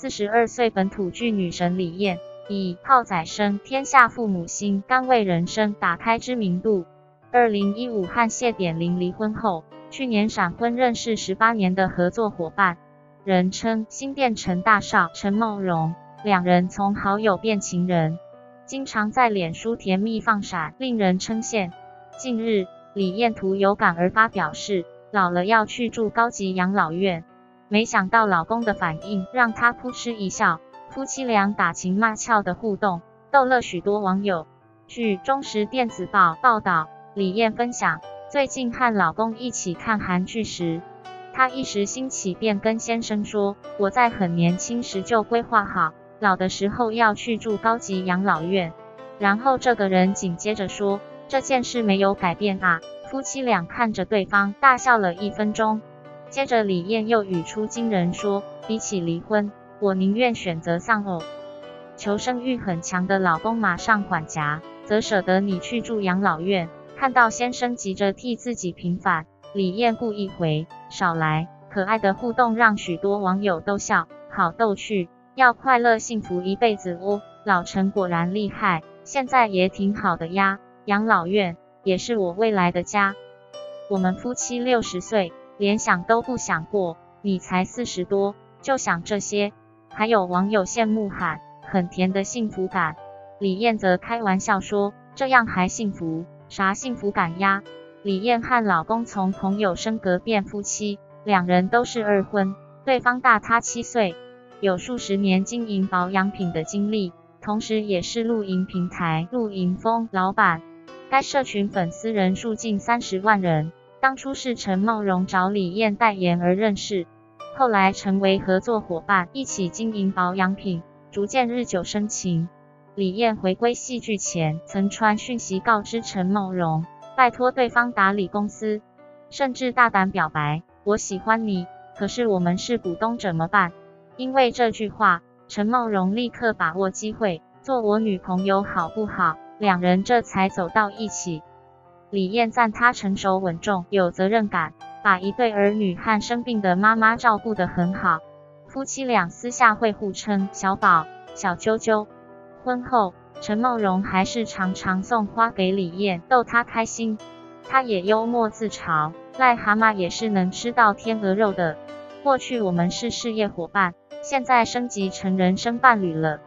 四十二岁本土剧女神李艳，以《炮仔生天下父母心》刚为人生打开知名度。二零一五和谢点玲离婚后，去年闪婚认识十八年的合作伙伴，人称新店陈大少陈茂荣，两人从好友变情人，经常在脸书甜蜜放闪，令人称羡。近日，李艳图有感而发，表示老了要去住高级养老院。没想到老公的反应让她扑哧一笑，夫妻俩打情骂俏的互动逗乐许多网友。据中时电子报报道，李艳分享最近和老公一起看韩剧时，她一时兴起便跟先生说：“我在很年轻时就规划好，老的时候要去住高级养老院。”然后这个人紧接着说：“这件事没有改变啊。”夫妻俩看着对方大笑了一分钟。接着，李艳又语出惊人说：“比起离婚，我宁愿选择丧偶。”求生欲很强的老公马上管夹，则舍得你去住养老院。看到先生急着替自己平反，李艳故意回：“少来。”可爱的互动让许多网友都笑，好逗趣，要快乐幸福一辈子哦。老陈果然厉害，现在也挺好的呀。养老院也是我未来的家。我们夫妻六十岁。连想都不想过，你才四十多就想这些，还有网友羡慕喊很甜的幸福感。李艳则开玩笑说，这样还幸福？啥幸福感呀？李艳和老公从朋友升格变夫妻，两人都是二婚，对方大她七岁，有数十年经营保养品的经历，同时也是露营平台露营风老板，该社群粉丝人数近三十万人。当初是陈茂荣找李艳代言而认识，后来成为合作伙伴，一起经营保养品，逐渐日久生情。李艳回归戏剧前，曾传讯息告知陈茂荣，拜托对方打理公司，甚至大胆表白：“我喜欢你，可是我们是股东怎么办？”因为这句话，陈茂荣立刻把握机会，做我女朋友好不好？两人这才走到一起。李艳赞他成熟稳重，有责任感，把一对儿女和生病的妈妈照顾得很好。夫妻俩私下会互称小宝、小啾啾。婚后，陈梦荣还是常常送花给李艳，逗她开心。她也幽默自嘲，癞蛤蟆也是能吃到天鹅肉的。过去我们是事业伙伴，现在升级成人生伴侣了。